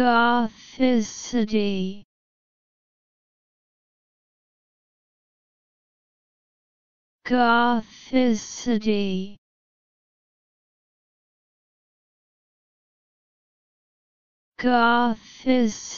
Gothicity Gothicity Gothicity